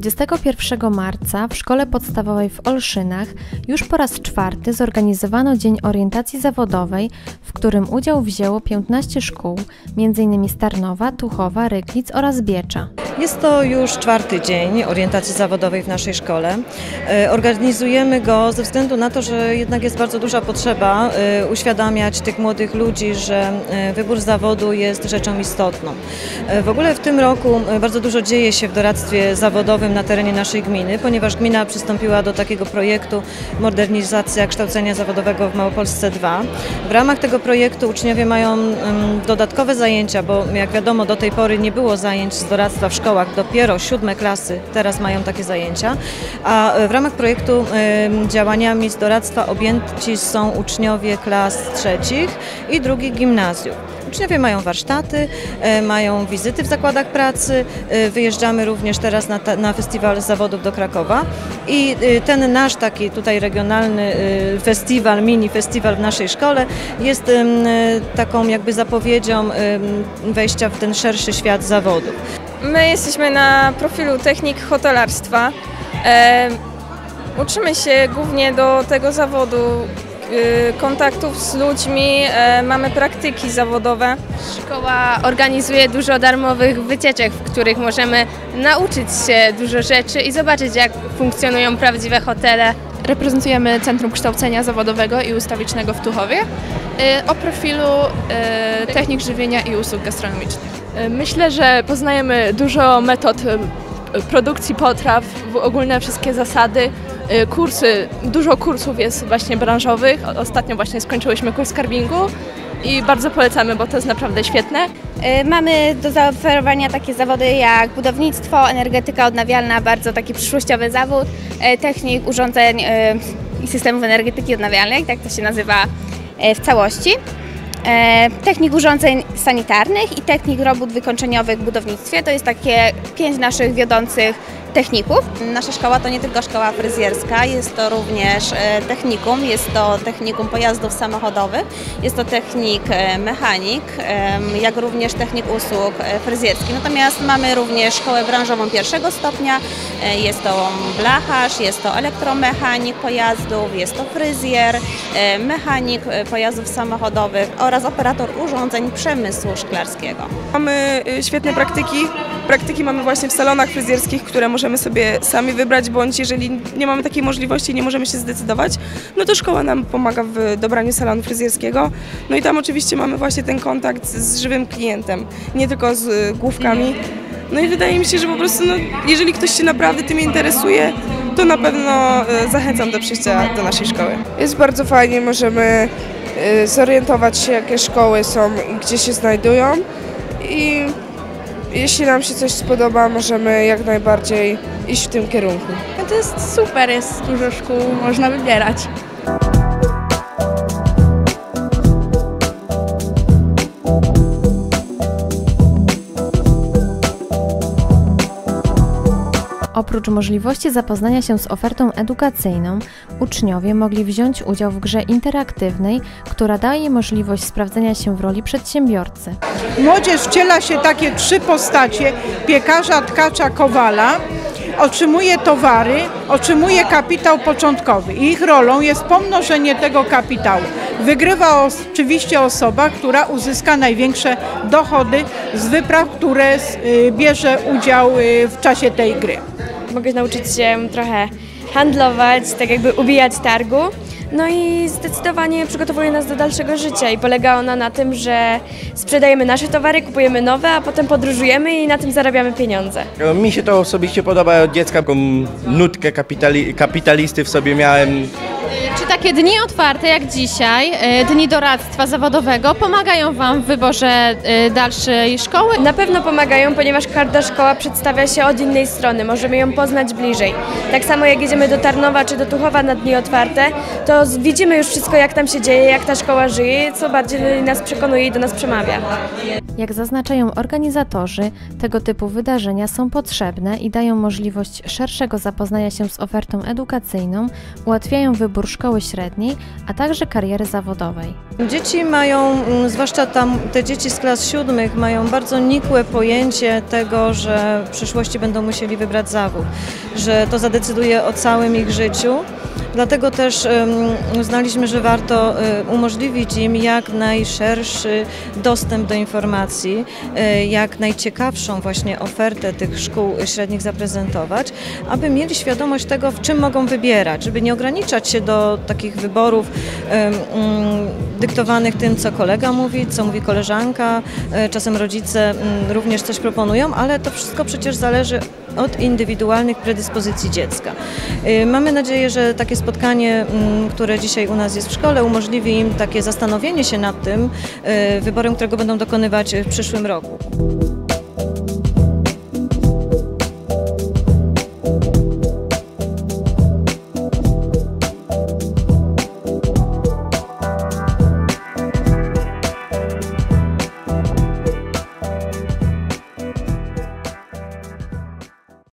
21 marca w szkole podstawowej w Olszynach już po raz czwarty zorganizowano Dzień Orientacji Zawodowej, w którym udział wzięło 15 szkół, m.in. Starnowa, Tuchowa, Ryglic oraz Biecza. Jest to już czwarty dzień orientacji zawodowej w naszej szkole. E, Organizujemy go ze względu na to, że jednak jest bardzo duża potrzeba e, uświadamiać tych młodych ludzi, że e, wybór zawodu jest rzeczą istotną. W ogóle w tym roku bardzo dużo dzieje się w doradztwie zawodowym na terenie naszej gminy, ponieważ gmina przystąpiła do takiego projektu Modernizacja kształcenia zawodowego w Małopolsce 2. W ramach tego projektu uczniowie mają dodatkowe zajęcia, bo jak wiadomo do tej pory nie było zajęć z doradztwa w szkołach, dopiero siódme klasy teraz mają takie zajęcia, a e, w ramach projektu działaniami z doradztwa objęci są uczniowie klas trzecich i drugich gimnazjów. Uczniowie mają warsztaty, e, mają wizyty w zakładach pracy, e, wyjeżdżamy również teraz na, na festiwal zawodów do Krakowa i e, ten nasz taki tutaj regionalny festiwal, mini festiwal w naszej szkole jest taką jakby zapowiedzią wejścia w ten szerszy świat zawodów. My jesteśmy na profilu technik hotelarstwa. Uczymy się głównie do tego zawodu kontaktów z ludźmi, e, mamy praktyki zawodowe. Szkoła organizuje dużo darmowych wycieczek, w których możemy nauczyć się dużo rzeczy i zobaczyć, jak funkcjonują prawdziwe hotele. Reprezentujemy Centrum Kształcenia Zawodowego i Ustawicznego w Tuchowie y, o profilu y, technik żywienia i usług gastronomicznych. Y, Myślę, że poznajemy dużo metod y, produkcji potraw, w- ogólne wszystkie zasady, y, kursy, dużo kursów jest właśnie branżowych. Ostatnio właśnie skończyłyśmy kurs carvingu i bardzo polecamy, bo to jest naprawdę świetne. Y, Mamy do zaoferowania takie zawody jak budownictwo, energetyka odnawialna, bardzo taki przyszłościowy zawód, y, technik urządzeń y, i systemów energetyki odnawialnej, tak to się nazywa y, w całości. E, Technik urządzeń sanitarnych i technik robót wykończeniowych w budownictwie. To jest takie pięć naszych wiodących techników. Nasza szkoła to nie tylko szkoła fryzjerska, jest to również e, technikum, jest to technikum pojazdów samochodowych, jest to technik e, mechanik, jak również technik usług fryzjerskich. Natomiast mamy również szkołę branżową pierwszego stopnia, jest to blacharz, jest to elektromechanik pojazdów, jest to fryzjer, mechanik pojazdów samochodowych oraz operator urządzeń przemysłu szklarskiego. Mamy y, świetne praktyki. Praktyki mamy właśnie w salonach fryzjerskich, które możemy sobie sami wybrać, bądź jeżeli nie mamy takiej możliwości i nie możemy się zdecydować, no to szkoła nam pomaga w dobraniu salonu fryzjerskiego. No i tam oczywiście mamy właśnie ten kontakt z żywym klientem, nie tylko z y, główkami. No i wydaje mi się, że po prostu no, jeżeli ktoś się naprawdę tym interesuje, to na pewno y, zachęcam do przyjścia do naszej szkoły. Jest bardzo fajnie, możemy zorientować się, jakie szkoły są i gdzie się znajdują. I jeśli nam się coś spodoba, możemy jak najbardziej iść w tym kierunku. To jest super, jest dużo szkół, można wybierać. Oprócz możliwości zapoznania się z ofertą edukacyjną, uczniowie mogli wziąć udział w grze interaktywnej, która daje możliwość sprawdzenia się w roli przedsiębiorcy. Młodzież wciela się takie trzy postacie piekarza, tkacza, kowala. Otrzymuje towary, otrzymuje kapitał początkowy. Ich rolą jest pomnożenie tego kapitału. Wygrywa oczywiście osoba, która uzyska największe dochody z wypraw, które y, bierze udział y, w czasie tej gry. Mogę nauczyć się trochę handlować, tak jakby ubijać targu. No i zdecydowanie przygotowuje nas do dalszego życia i polega ona na tym, że sprzedajemy nasze towary, kupujemy nowe, a potem podróżujemy i na tym zarabiamy pieniądze. Mi się to osobiście podoba od dziecka, taką nutkę kapitali, kapitalisty w sobie miałem. Czy takie dni otwarte jak dzisiaj, e, dni doradztwa zawodowego, pomagają Wam w wyborze e, dalszej szkoły? Na pewno pomagają, ponieważ każda szkoła przedstawia się od innej strony, możemy ją poznać bliżej. Tak samo jak jedziemy do Tarnowa czy do Tuchowa na dni otwarte, to widzimy już wszystko jak tam się dzieje, jak ta szkoła żyje, co bardziej nas przekonuje i do nas przemawia. Jak zaznaczają organizatorzy, tego typu wydarzenia są potrzebne i dają możliwość szerszego zapoznania się z ofertą edukacyjną, ułatwiają wybór szkoły szkoły średniej, a także kariery zawodowej. Dzieci mają, mm, zwłaszcza tam te dzieci z klas siódmych, mają bardzo nikłe pojęcie tego, że w przyszłości będą musieli wybrać zawód, że to zadecyduje o całym ich życiu. Dlatego też uznaliśmy, że warto um, umożliwić im jak najszerszy dostęp do informacji, um, jak najciekawszą właśnie ofertę tych szkół średnich zaprezentować, aby mieli świadomość tego, w czym mogą wybierać, żeby nie ograniczać się do takich wyborów dyktowanych tym, co kolega mówi, co mówi koleżanka, e, czasem rodzice również coś proponują, ale to wszystko przecież zależy od indywidualnych predyspozycji dziecka. Mamy nadzieję, że takie mm, które dzisiaj u nas jest w szkole, umożliwi im takie zastanowienie się nad tym y, wyborem, którego będą dokonywać w przyszłym roku.